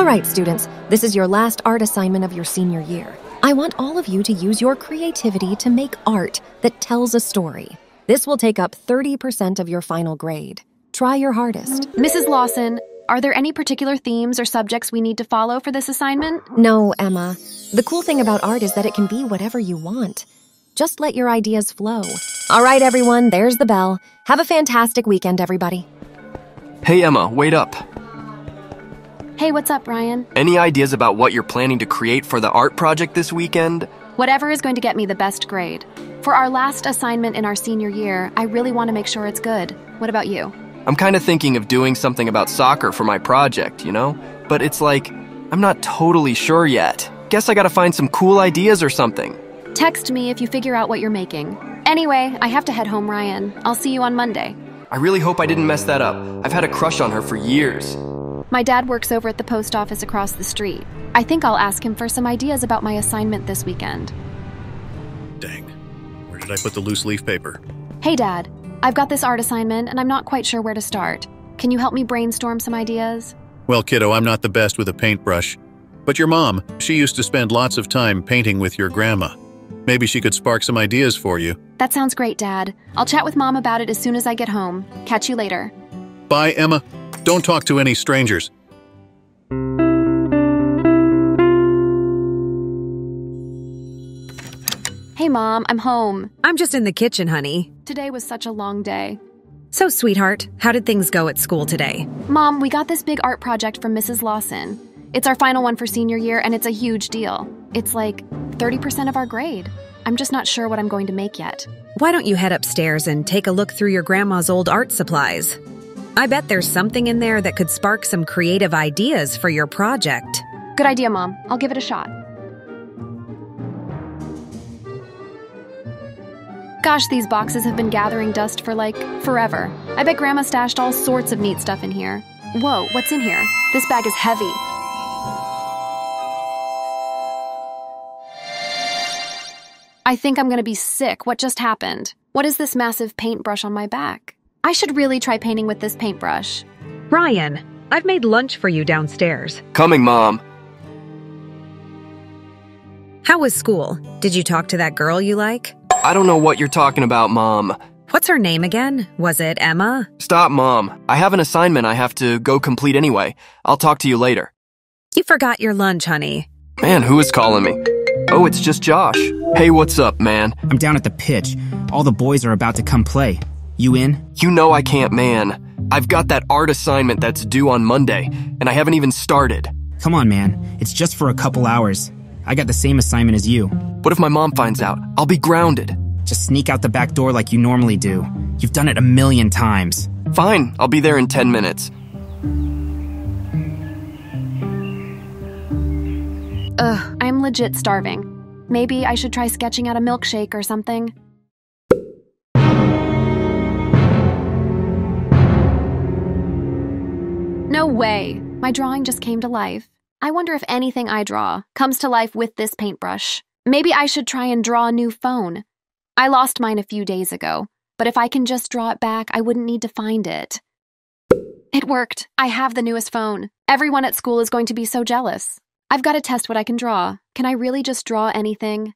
All right, students, this is your last art assignment of your senior year. I want all of you to use your creativity to make art that tells a story. This will take up 30% of your final grade. Try your hardest. Mrs. Lawson, are there any particular themes or subjects we need to follow for this assignment? No, Emma. The cool thing about art is that it can be whatever you want. Just let your ideas flow. All right, everyone, there's the bell. Have a fantastic weekend, everybody. Hey, Emma, wait up. Hey, what's up, Ryan? Any ideas about what you're planning to create for the art project this weekend? Whatever is going to get me the best grade. For our last assignment in our senior year, I really want to make sure it's good. What about you? I'm kind of thinking of doing something about soccer for my project, you know? But it's like, I'm not totally sure yet. Guess I gotta find some cool ideas or something. Text me if you figure out what you're making. Anyway, I have to head home, Ryan. I'll see you on Monday. I really hope I didn't mess that up. I've had a crush on her for years. My dad works over at the post office across the street. I think I'll ask him for some ideas about my assignment this weekend. Dang. Where did I put the loose leaf paper? Hey, Dad. I've got this art assignment and I'm not quite sure where to start. Can you help me brainstorm some ideas? Well, kiddo, I'm not the best with a paintbrush. But your mom, she used to spend lots of time painting with your grandma. Maybe she could spark some ideas for you. That sounds great, Dad. I'll chat with Mom about it as soon as I get home. Catch you later. Bye, Emma. Don't talk to any strangers. Hey, Mom, I'm home. I'm just in the kitchen, honey. Today was such a long day. So, sweetheart, how did things go at school today? Mom, we got this big art project from Mrs. Lawson. It's our final one for senior year, and it's a huge deal. It's like 30% of our grade. I'm just not sure what I'm going to make yet. Why don't you head upstairs and take a look through your grandma's old art supplies? I bet there's something in there that could spark some creative ideas for your project. Good idea, Mom. I'll give it a shot. Gosh, these boxes have been gathering dust for like forever. I bet Grandma stashed all sorts of neat stuff in here. Whoa, what's in here? This bag is heavy. I think I'm gonna be sick. What just happened? What is this massive paintbrush on my back? I should really try painting with this paintbrush. Ryan, I've made lunch for you downstairs. Coming, Mom. How was school? Did you talk to that girl you like? I don't know what you're talking about, Mom. What's her name again? Was it Emma? Stop, Mom. I have an assignment I have to go complete anyway. I'll talk to you later. You forgot your lunch, honey. Man, who is calling me? Oh, it's just Josh. Hey, what's up, man? I'm down at the pitch. All the boys are about to come play. You in? You know I can't, man. I've got that art assignment that's due on Monday, and I haven't even started. Come on, man. It's just for a couple hours. I got the same assignment as you. What if my mom finds out? I'll be grounded. Just sneak out the back door like you normally do. You've done it a million times. Fine, I'll be there in 10 minutes. Ugh, I'm legit starving. Maybe I should try sketching out a milkshake or something. No way! My drawing just came to life. I wonder if anything I draw comes to life with this paintbrush. Maybe I should try and draw a new phone. I lost mine a few days ago, but if I can just draw it back, I wouldn't need to find it. It worked. I have the newest phone. Everyone at school is going to be so jealous. I've got to test what I can draw. Can I really just draw anything?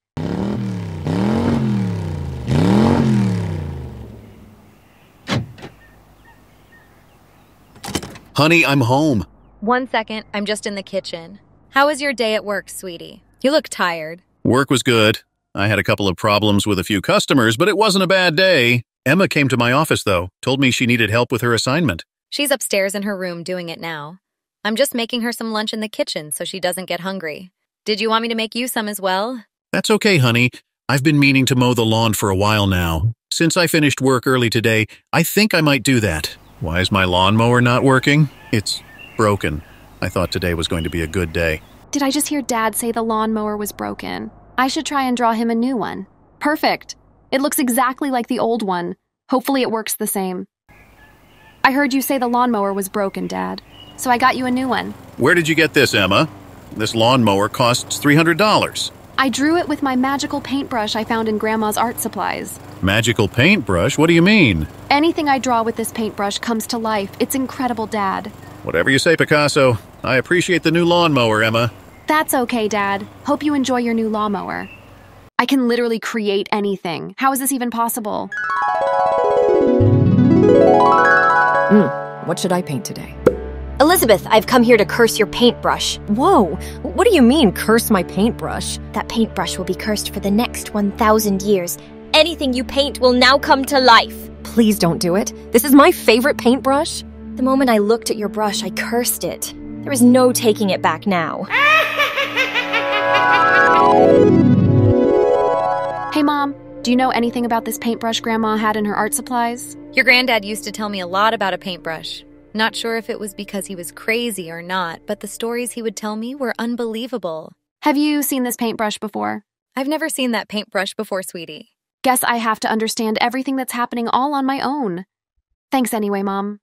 Honey, I'm home. One second, I'm just in the kitchen. How was your day at work, sweetie? You look tired. Work was good. I had a couple of problems with a few customers, but it wasn't a bad day. Emma came to my office, though, told me she needed help with her assignment. She's upstairs in her room doing it now. I'm just making her some lunch in the kitchen so she doesn't get hungry. Did you want me to make you some as well? That's okay, honey. I've been meaning to mow the lawn for a while now. Since I finished work early today, I think I might do that. Why is my lawnmower not working? It's broken. I thought today was going to be a good day. Did I just hear Dad say the lawnmower was broken? I should try and draw him a new one. Perfect. It looks exactly like the old one. Hopefully, it works the same. I heard you say the lawnmower was broken, Dad. So I got you a new one. Where did you get this, Emma? This lawnmower costs $300. I drew it with my magical paintbrush I found in Grandma's art supplies. Magical paintbrush? What do you mean? Anything I draw with this paintbrush comes to life. It's incredible, Dad. Whatever you say, Picasso. I appreciate the new lawnmower, Emma. That's okay, Dad. Hope you enjoy your new lawnmower. I can literally create anything. How is this even possible? Hmm, what should I paint today? Elizabeth, I've come here to curse your paintbrush. Whoa, what do you mean, curse my paintbrush? That paintbrush will be cursed for the next 1,000 years. Anything you paint will now come to life. Please don't do it. This is my favorite paintbrush. The moment I looked at your brush, I cursed it. There is no taking it back now. Hey, Mom, do you know anything about this paintbrush Grandma had in her art supplies? Your granddad used to tell me a lot about a paintbrush. Not sure if it was because he was crazy or not, but the stories he would tell me were unbelievable. Have you seen this paintbrush before? I've never seen that paintbrush before, sweetie. Guess I have to understand everything that's happening all on my own. Thanks anyway, Mom.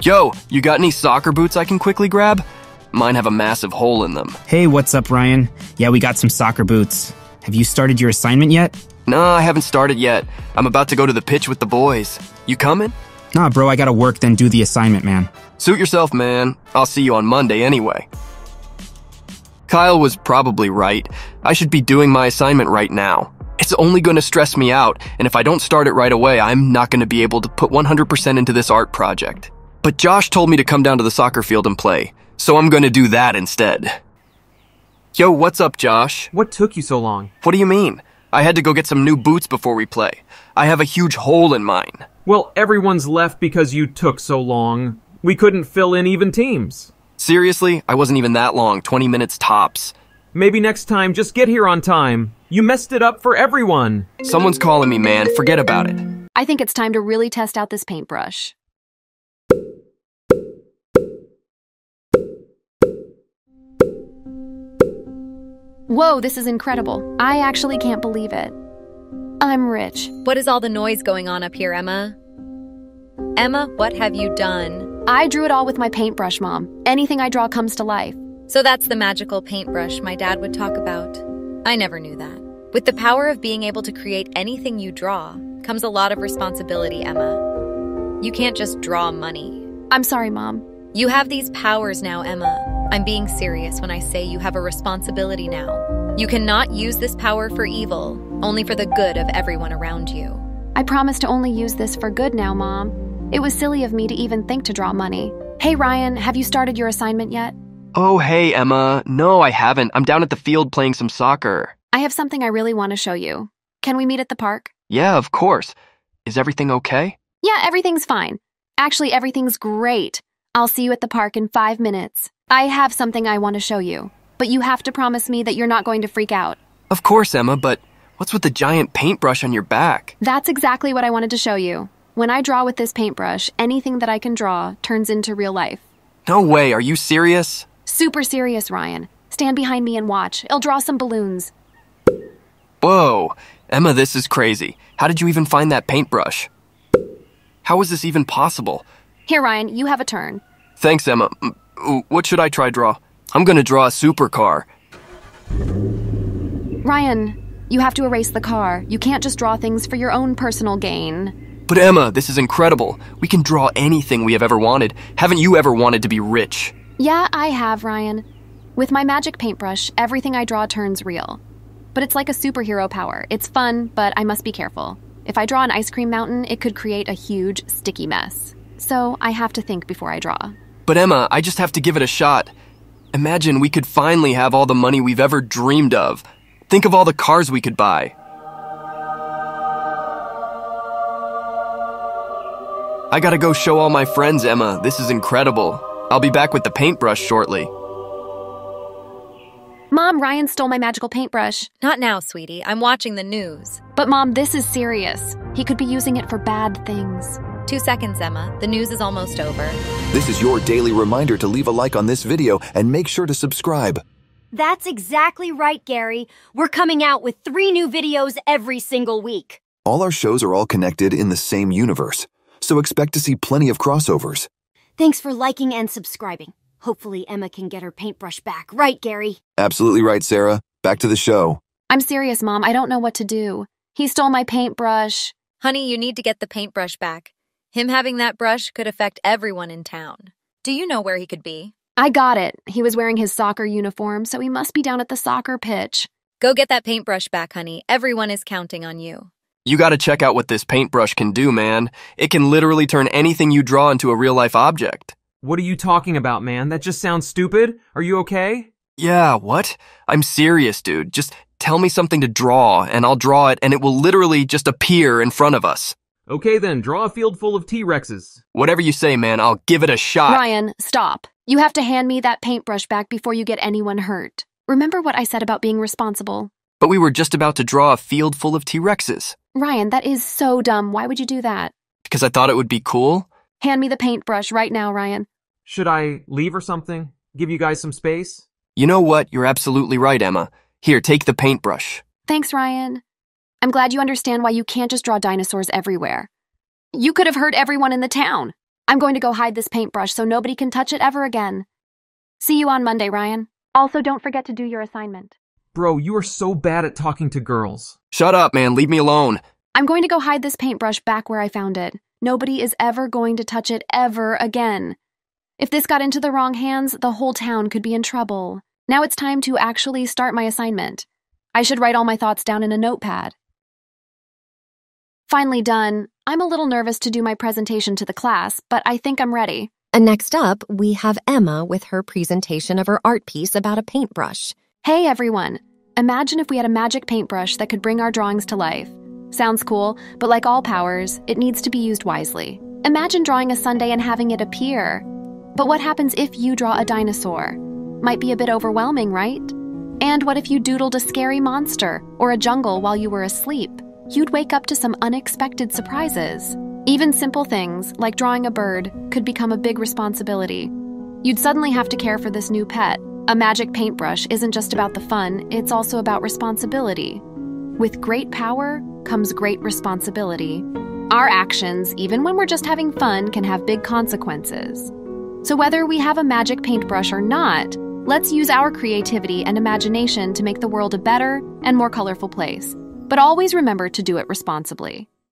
Yo, you got any soccer boots I can quickly grab? Mine have a massive hole in them. Hey, what's up, Ryan? Yeah, we got some soccer boots. Have you started your assignment yet? Nah, I haven't started yet. I'm about to go to the pitch with the boys. You coming? Nah, bro, I gotta work, then do the assignment, man. Suit yourself, man. I'll see you on Monday anyway. Kyle was probably right. I should be doing my assignment right now. It's only going to stress me out, and if I don't start it right away, I'm not going to be able to put 100% into this art project. But Josh told me to come down to the soccer field and play, so I'm going to do that instead. Yo, what's up, Josh? What took you so long? What do you mean? I had to go get some new boots before we play. I have a huge hole in mine. Well, everyone's left because you took so long. We couldn't fill in even teams. Seriously, I wasn't even that long, 20 minutes tops. Maybe next time, just get here on time. You messed it up for everyone. Someone's calling me, man. Forget about it. I think it's time to really test out this paintbrush. Whoa, this is incredible. I actually can't believe it. I'm rich. What is all the noise going on up here, Emma? Emma, what have you done? I drew it all with my paintbrush, Mom. Anything I draw comes to life. So that's the magical paintbrush my dad would talk about. I never knew that. With the power of being able to create anything you draw comes a lot of responsibility, Emma. You can't just draw money. I'm sorry, Mom. You have these powers now, Emma. I'm being serious when I say you have a responsibility now. You cannot use this power for evil, only for the good of everyone around you. I promise to only use this for good now, Mom. It was silly of me to even think to draw money. Hey, Ryan, have you started your assignment yet? Oh, hey, Emma. No, I haven't. I'm down at the field playing some soccer. I have something I really want to show you. Can we meet at the park? Yeah, of course. Is everything okay? Yeah, everything's fine. Actually, everything's great. I'll see you at the park in five minutes. I have something I want to show you, but you have to promise me that you're not going to freak out. Of course, Emma, but what's with the giant paintbrush on your back? That's exactly what I wanted to show you. When I draw with this paintbrush, anything that I can draw turns into real life. No way, are you serious? Super serious, Ryan. Stand behind me and watch. I'll draw some balloons. Whoa, Emma, this is crazy. How did you even find that paintbrush? How is this even possible? Here, Ryan, you have a turn. Thanks, Emma. What should I try draw? I'm gonna draw a supercar. Ryan, you have to erase the car. You can't just draw things for your own personal gain. But Emma, this is incredible. We can draw anything we have ever wanted. Haven't you ever wanted to be rich? Yeah, I have, Ryan. With my magic paintbrush, everything I draw turns real. But it's like a superhero power. It's fun, but I must be careful. If I draw an ice cream mountain, it could create a huge, sticky mess. So I have to think before I draw. But Emma, I just have to give it a shot. Imagine we could finally have all the money we've ever dreamed of. Think of all the cars we could buy. I gotta go show all my friends, Emma. This is incredible. I'll be back with the paintbrush shortly. Mom, Ryan stole my magical paintbrush. Not now, sweetie. I'm watching the news. But, Mom, this is serious. He could be using it for bad things. Two seconds, Emma. The news is almost over. This is your daily reminder to leave a like on this video and make sure to subscribe. That's exactly right, Gary. We're coming out with three new videos every single week. All our shows are all connected in the same universe, so expect to see plenty of crossovers. Thanks for liking and subscribing. Hopefully, Emma can get her paintbrush back. Right, Gary? Absolutely right, Sarah. Back to the show. I'm serious, Mom. I don't know what to do. He stole my paintbrush. Honey, you need to get the paintbrush back. Him having that brush could affect everyone in town. Do you know where he could be? I got it. He was wearing his soccer uniform, so he must be down at the soccer pitch. Go get that paintbrush back, honey. Everyone is counting on you. You gotta check out what this paintbrush can do, man. It can literally turn anything you draw into a real life object. What are you talking about, man? That just sounds stupid. Are you okay? Yeah, what? I'm serious, dude. Just tell me something to draw, and I'll draw it, and it will literally just appear in front of us. Okay then, draw a field full of T-Rexes. Whatever you say, man, I'll give it a shot. Ryan, stop. You have to hand me that paintbrush back before you get anyone hurt. Remember what I said about being responsible? But we were just about to draw a field full of T-Rexes. Ryan, that is so dumb. Why would you do that? Because I thought it would be cool. Hand me the paintbrush right now, Ryan. Should I leave or something? Give you guys some space? You know what? You're absolutely right, Emma. Here, take the paintbrush. Thanks, Ryan. I'm glad you understand why you can't just draw dinosaurs everywhere. You could have hurt everyone in the town. I'm going to go hide this paintbrush so nobody can touch it ever again. See you on Monday, Ryan. Also, don't forget to do your assignment. Bro, you are so bad at talking to girls. Shut up, man. Leave me alone. I'm going to go hide this paintbrush back where I found it. Nobody is ever going to touch it ever again. If this got into the wrong hands, the whole town could be in trouble. Now it's time to actually start my assignment. I should write all my thoughts down in a notepad. Finally done, I'm a little nervous to do my presentation to the class, but I think I'm ready. And next up, we have Emma with her presentation of her art piece about a paintbrush. Hey everyone! Imagine if we had a magic paintbrush that could bring our drawings to life. Sounds cool, but like all powers, it needs to be used wisely. Imagine drawing a sundae and having it appear. But what happens if you draw a dinosaur? Might be a bit overwhelming, right? And what if you doodled a scary monster or a jungle while you were asleep? You'd wake up to some unexpected surprises. Even simple things, like drawing a bird, could become a big responsibility. You'd suddenly have to care for this new pet. A magic paintbrush isn't just about the fun, it's also about responsibility. With great power comes great responsibility. Our actions, even when we're just having fun, can have big consequences. So, whether we have a magic paintbrush or not, let's use our creativity and imagination to make the world a better and more colorful place. But always remember to do it responsibly.